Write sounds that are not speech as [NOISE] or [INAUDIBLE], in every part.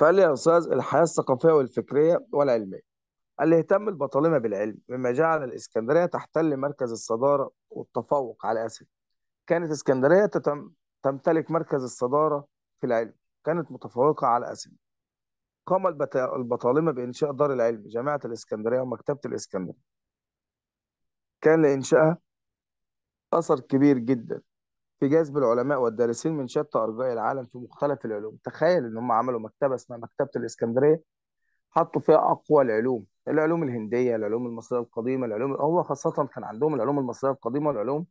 فقال لي يا أستاذ الحياة الثقافية والفكرية والعلمية. قال لي اهتم البطالمة بالعلم مما جعل الإسكندرية تحتل مركز الصدارة والتفوق على آسيا. كانت إسكندرية تتم... تمتلك مركز الصدارة في العلم كانت متفوقة على آسيا. قام البت... البطالمة بإنشاء دار العلم جامعة الإسكندرية ومكتبة الإسكندرية. كان لإنشائها أثر كبير جدا. في جذب العلماء والدارسين من شتى أرجاء العالم في مختلف العلوم. تخيل إن هم عملوا مكتبة اسمها مكتبة الإسكندرية حطوا فيها أقوى العلوم العلوم الهندية العلوم المصرية القديمة العلوم هو خاصة كان عندهم العلوم المصرية القديمة والعلوم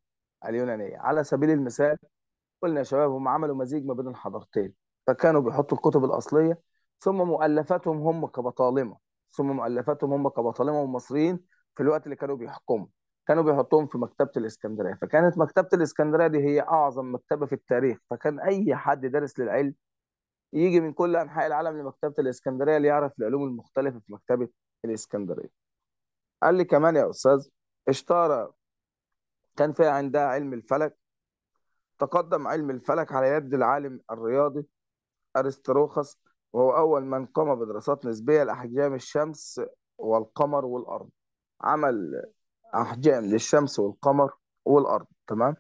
اليونانية. على سبيل المثال قلنا يا شباب هم عملوا مزيج ما بين الحضارتين فكانوا بيحطوا الكتب الأصلية ثم مؤلفاتهم هم كبطالمة ثم مؤلفاتهم هم كبطالمة ومصريين في الوقت اللي كانوا بيحكموا. كانوا بيحطوهم في مكتبة الإسكندرية. فكانت مكتبة الإسكندرية دي هي أعظم مكتبة في التاريخ. فكان أي حد دارس للعلم يجي من كل أنحاء العالم لمكتبة الإسكندرية ليعرف العلوم المختلفة في مكتبة الإسكندرية. قال لي كمان يا أستاذ اشتهر كان فيها عندها علم الفلك تقدم علم الفلك على يد العالم الرياضي أرسطروخس وهو أول من قام بدراسات نسبية لأحجام الشمس والقمر والأرض. عمل أحجام للشمس والقمر والأرض تمام؟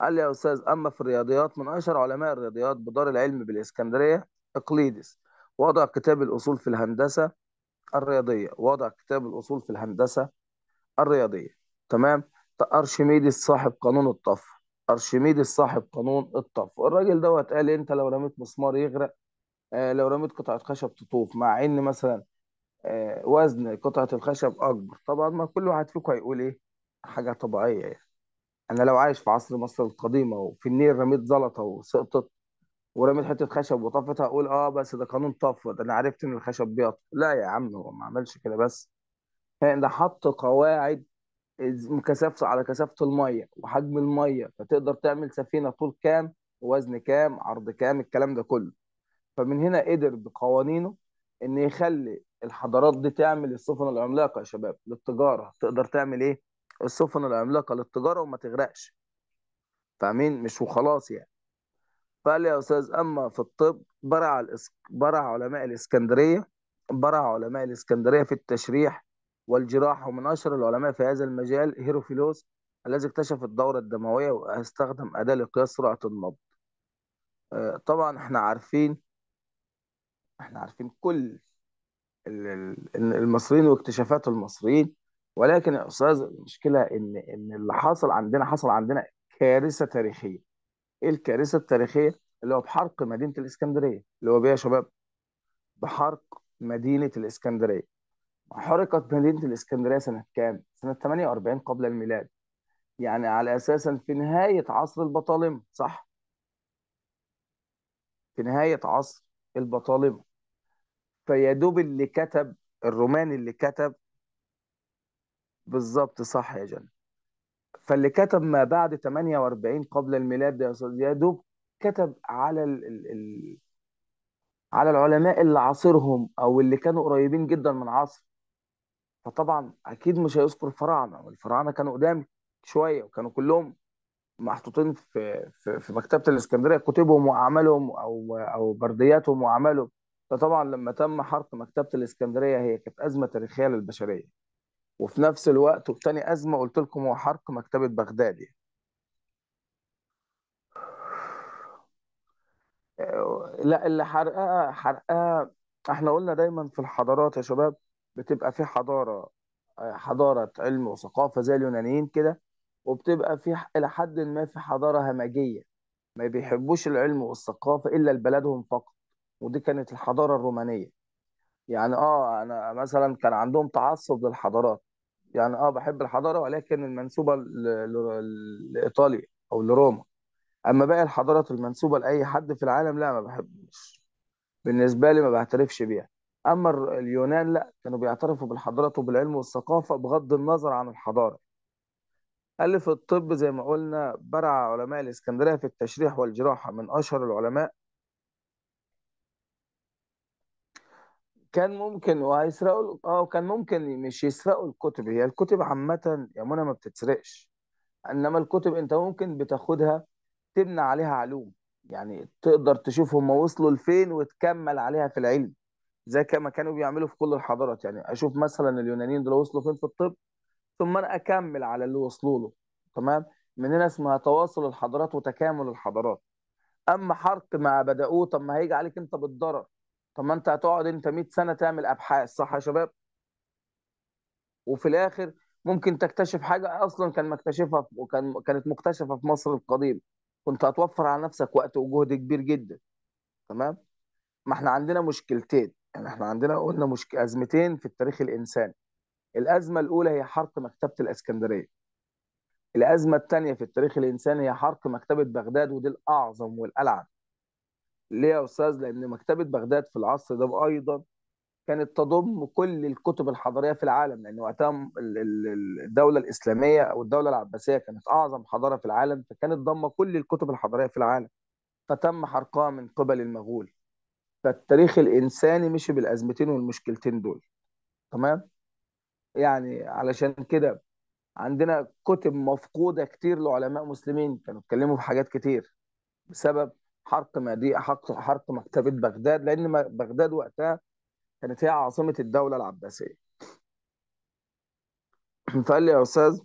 قال لي يا أستاذ أما في الرياضيات من أشهر علماء الرياضيات بدار العلم بالإسكندرية إقليدس وضع كتاب الأصول في الهندسة الرياضية وضع كتاب الأصول في الهندسة الرياضية تمام؟ أرشميدس صاحب قانون الطف أرشميدس صاحب قانون الطف. الراجل دوت قال أنت لو رميت مسمار يغرق آه لو رميت قطعة خشب تطوف مع إن مثلا وزن قطعة الخشب أكبر. طبعا ما كل واحد فيكم هيقول إيه؟ حاجة طبيعية يعني. أنا لو عايش في عصر مصر القديمة وفي النيل رميت زلطة وسقطت ورميت حتة خشب وطفت هقول آه بس ده قانون طف ده أنا عرفت إن الخشب بيطفو. لا يا عم هو ما عملش كده بس. ده حط قواعد كثافة على كثافة المية وحجم المية فتقدر تعمل سفينة طول كام وزن كام عرض كام الكلام ده كله. فمن هنا قدر بقوانينه إن يخلي الحضارات دي تعمل السفن العملاقة يا شباب للتجارة. تقدر تعمل إيه؟ السفن العملاقة للتجارة وما تغرقش. فاهمين؟ مش وخلاص يعني. فقال يا أستاذ أما في الطب برع الإس... برع علماء الإسكندرية برع علماء الإسكندرية في التشريح والجراحه ومن أشهر العلماء في هذا المجال هيروفيلوس الذي اكتشف الدورة الدموية واستخدم أداة لقياس سرعه النبض. آه، طبعا إحنا عارفين إحنا عارفين كل المصريين واكتشافات المصريين ولكن يا أستاذ المشكلة إن إن اللي حصل عندنا حصل عندنا كارثة تاريخية. إيه الكارثة التاريخية؟ اللي هو بحرق مدينة الإسكندرية اللي هو بيه يا شباب. بحرق مدينة الإسكندرية. حرقت مدينة الإسكندرية سنة كام؟ سنة 48 قبل الميلاد. يعني على أساسا في نهاية عصر البطالمة صح؟ في نهاية عصر البطالمة. فيا دوب اللي كتب الروماني اللي كتب. بالظبط صح يا جن فاللي كتب ما بعد 48 قبل الميلاد ده يا أستاذ يا دوب كتب على ال ال ال على العلماء اللي عاصرهم أو اللي كانوا قريبين جدا من عصر. فطبعا أكيد مش هيذكر الفراعنه والفراعنه كانوا قدام شوية وكانوا كلهم محطوطين في في, في مكتبة الإسكندرية كتبهم وأعمالهم أو أو بردياتهم وأعمالهم. فطبعا لما تم حرق مكتبة الإسكندرية هي كانت أزمة تاريخية للبشرية. وفي نفس الوقت وتاني أزمة قلت لكم هو حرق مكتبة بغداد يعني. آه، لا اللي حرقها حرقها إحنا قلنا دايما في الحضارات يا شباب بتبقى في حضارة آه، حضارة علم وثقافة زي اليونانيين كده وبتبقى في إلى حد ما في حضارة همجية. ما بيحبوش العلم والثقافة إلا لبلدهم فقط. ودي كانت الحضارة الرومانية. يعني آه أنا مثلا كان عندهم تعصب للحضارات. يعني آه بحب الحضارة ولكن المنسوبة لإيطاليا أو لروما. أما باقي الحضارات المنسوبة لأي حد في العالم لا ما بحبش. بالنسبة لي ما بعترفش بيها. أما اليونان لا كانوا بيعترفوا بالحضارات وبالعلم والثقافة بغض النظر عن الحضارة. ألف الطب زي ما قلنا برع علماء الإسكندرية في التشريح والجراحة من أشهر العلماء. كان ممكن وهيسرقوا آه كان ممكن مش يسرقوا الكتب. هي الكتب عامة يا منى ما بتتسرقش. إنما الكتب أنت ممكن بتاخدها تبني عليها علوم. يعني تقدر تشوف هم وصلوا لفين وتكمل عليها في العلم. زي كما كانوا بيعملوا في كل الحضارات. يعني أشوف مثلا اليونانيين دول وصلوا فين في الطب ثم أنا أكمل على اللي وصلوا له. تمام؟ من هنا اسمها تواصل الحضارات وتكامل الحضارات. أما حرق ما بدأوه طب ما هيجي عليك أنت بالضرر. طب ما انت هتقعد انت 100 سنة تعمل أبحاث صح يا شباب؟ وفي الآخر ممكن تكتشف حاجة أصلا كان مكتشفها وكان كانت مكتشفة في مصر القديمة كنت هتوفر على نفسك وقت وجهد كبير جدا تمام؟ ما إحنا عندنا مشكلتين يعني إحنا عندنا قلنا مشك... أزمتين في التاريخ الإنساني. الأزمة الأولى هي حرق مكتبة الإسكندرية. الأزمة الثانية في التاريخ الإنساني هي حرق مكتبة بغداد ودي الأعظم والالعب ليه يا أستاذ لأن مكتبة بغداد في العصر ده أيضا كانت تضم كل الكتب الحضاريه في العالم لأن وقتها ال- ال- الدولة الإسلامية أو الدولة العباسية كانت أعظم حضارة في العالم فكانت ضمه كل الكتب الحضاريه في العالم. فتم حرقها من قبل المغول. فالتاريخ الإنساني مشي بالأزمتين والمشكلتين دول. تمام؟ يعني علشان كده عندنا كتب مفقودة كتير لعلماء مسلمين كانوا اتكلموا في حاجات كتير بسبب حرق مدي حرق حرق مكتبة بغداد لأن بغداد وقتها كانت هي عاصمة الدولة العباسية. [CLEARS THROAT] فقال لي يا أستاذ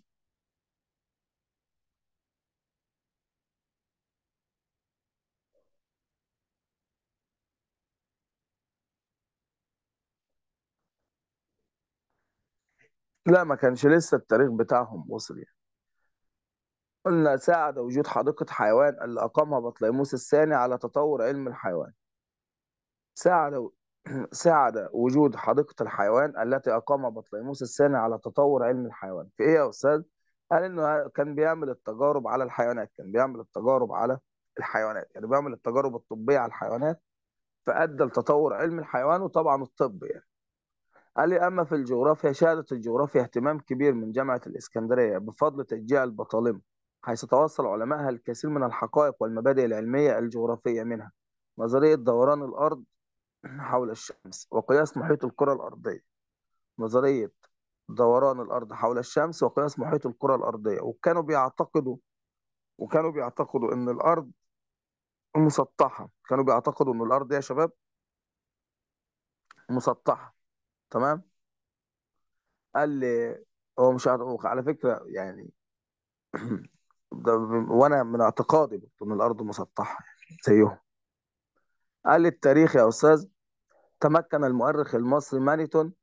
لا ما كانش لسه التاريخ بتاعهم وصل يعني. قلنا ساعد وجود حديقة حيوان اللي أقامها بطليموس الثاني على تطور علم الحيوان. ساعد [CLEARS THROAT] ساعد وجود حديقة الحيوان التي أقامها بطليموس الثاني على تطور علم الحيوان. في إيه يا أستاذ؟ قال إنه كان بيعمل التجارب على الحيوانات كان بيعمل التجارب على الحيوانات يعني بيعمل التجارب الطبية على الحيوانات فأدى لتطور علم الحيوان وطبعا الطب يعني. قال لي أما في الجغرافيا شهدت الجغرافيا اهتمام كبير من جامعة الإسكندرية بفضل تشجيع البطالمة. حيث توصل علمائها الكثير من الحقائق والمبادئ العلمية الجغرافية منها. نظرية دوران الأرض حول الشمس وقياس محيط الكرة الأرضية. نظرية دوران الأرض حول الشمس وقياس محيط الكرة الأرضية. وكانوا بيعتقدوا وكانوا بيعتقدوا إن الأرض مسطحة. كانوا بيعتقدوا إن الأرض يا شباب مسطحة. تمام؟ قال لي هو مش على فكرة يعني [CLEARS THROAT] ده وأنا من اعتقادي إن الأرض مسطحة زيهم. قال التاريخ يا أستاذ تمكن المؤرخ المصري مانيتون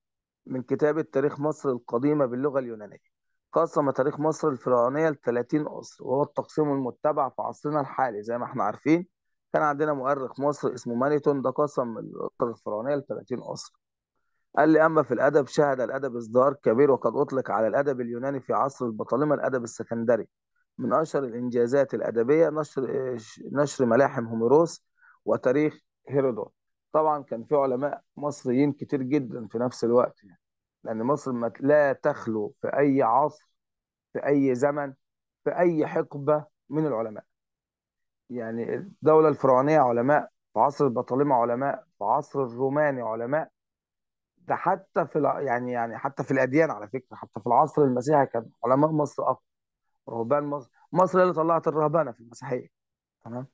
من كتابة تاريخ مصر القديمة باللغة اليونانية. قسم تاريخ مصر الفرعونية ل 30 عصر وهو التقسيم المتبع في عصرنا الحالي. زي ما إحنا عارفين كان عندنا مؤرخ مصري اسمه مانيتون ده قسم مصر الفرعونية ل 30 عصر قال لي أما في الأدب شهد الأدب ازدهار كبير وقد أطلق على الأدب اليوناني في عصر البطالمة الأدب السكندري. من أشهر الإنجازات الأدبية نشر نشر ملاحم هوميروس وتاريخ هيرودوت. طبعا كان في علماء مصريين كتير جدا في نفس الوقت يعني لأن مصر لا تخلو في أي عصر في أي زمن في أي حقبة من العلماء. يعني الدولة الفرعونية علماء في عصر البطالمة علماء في عصر الروماني علماء. ده حتى في يعني يعني حتى في الأديان على فكرة حتى في العصر المسيحي كان علماء مصر أقوى. رهبان مصر. مصر اللي طلعت الرهبنه في المسيحية تمام؟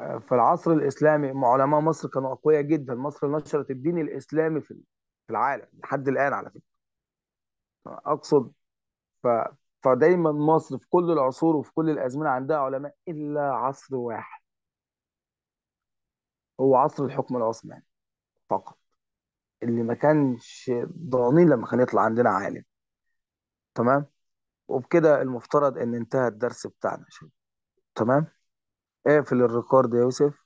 آه، في العصر الإسلامي علماء مصر كانوا أقوياء جدا. مصر نشرت الدين الإسلامي في العالم لحد الآن على فكرة. أقصد ف فدايما مصر في كل العصور وفي كل الأزمنة عندها علماء إلا عصر واحد. هو عصر الحكم العثماني فقط اللي ما كانش ضامنين لما كان يطلع عندنا عالم تمام؟ وبكده المفترض إن انتهى الدرس بتاعنا تمام؟ اقفل الريكورد يا يوسف.